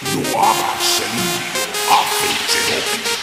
No ha salido a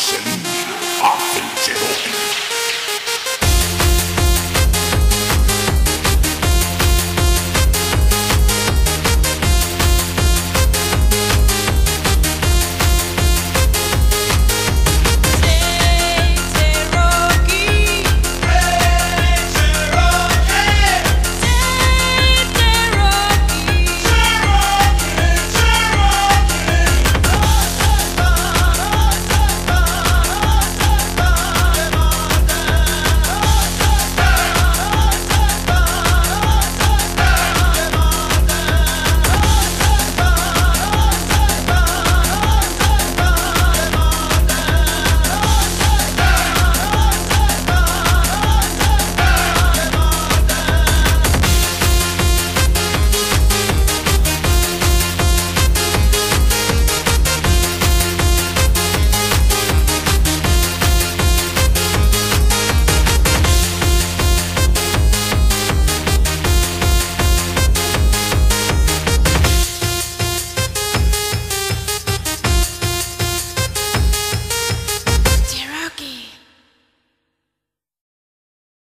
Marcelino.